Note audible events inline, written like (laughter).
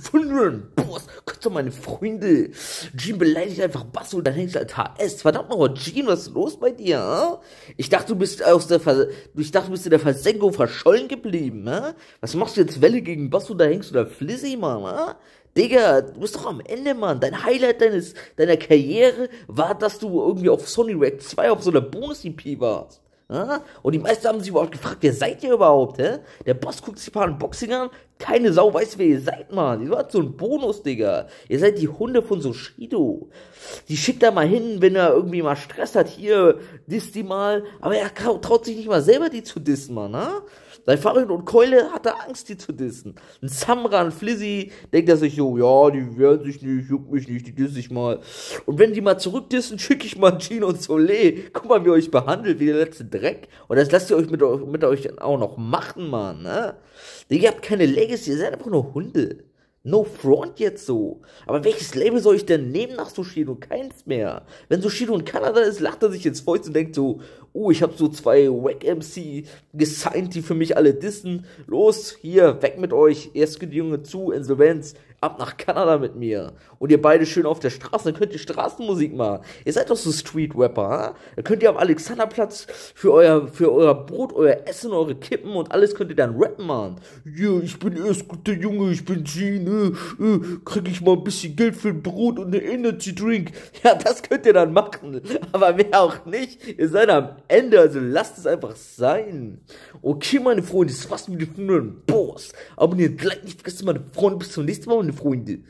Freunde, Boss, Gott, meine Freunde. Jean beleidigt einfach Basso und dann hängst du als HS. Verdammt nochmal, Jean, was ist los bei dir, hm? Ich dachte, du bist aus der, Ver ich dachte, du bist in der Versenkung verschollen geblieben, hm? Was machst du jetzt Welle gegen Basso, da hängst du da Flizzy, Mann, hm? Digga, du bist doch am Ende, Mann. Dein Highlight deines, deiner Karriere war, dass du irgendwie auf Sony Rack 2 auf so einer Bonus-EP warst. Ja? Und die meisten haben sich überhaupt gefragt, wer seid ihr überhaupt, hä? Der Boss guckt sich ein paar Boxing an, keine Sau weiß, wer ihr seid, Mann. Ihr seid so ein Bonus, Digga. Ihr seid die Hunde von Sushido. Die schickt er mal hin, wenn er irgendwie mal Stress hat, hier, disst die mal. Aber er traut sich nicht mal selber, die zu dissen, Mann, ne? Sein Farid und Keule hatte Angst, die zu dissen. Ein Samran, Flizzy, denkt er sich so, ja, die wehren sich nicht, juckt mich nicht, die dissen ich mal. Und wenn die mal zurückdissen, schicke ich mal Gino und Soleil. Guck mal, wie ihr euch behandelt, wie der letzte Dreck. Und das lasst ihr euch mit, mit euch auch noch machen, Mann, ne? Ihr habt keine Legacy, ihr seid einfach nur Hunde. No Front jetzt so. Aber welches Label soll ich denn nehmen nach Sushido? Keins mehr. Wenn Sushido in Kanada ist, lacht er sich ins Fäust und denkt so, oh, ich habe so zwei Wack MC gesigned, die für mich alle dissen. Los, hier, weg mit euch. Erst geht die Junge zu, Insolvenz ab nach Kanada mit mir. Und ihr beide schön auf der Straße, dann könnt ihr Straßenmusik machen. Ihr seid doch so Street-Rapper, ha? Dann könnt ihr am Alexanderplatz für euer, für euer Brot, euer Essen, eure Kippen und alles könnt ihr dann rappen, machen. Ja, ich bin erst guter Junge, ich bin Jean, äh, äh, krieg ich mal ein bisschen Geld für ein Brot und eine Energy Drink. (laughs) Ja, das könnt ihr dann machen. Aber wer auch nicht, ihr seid am Ende, also lasst es einfach sein. Okay, meine Freunde, das war's mit dem Boss. Abonniert, like nicht vergessen, meine Freunde, bis zum nächsten Mal, Freunde.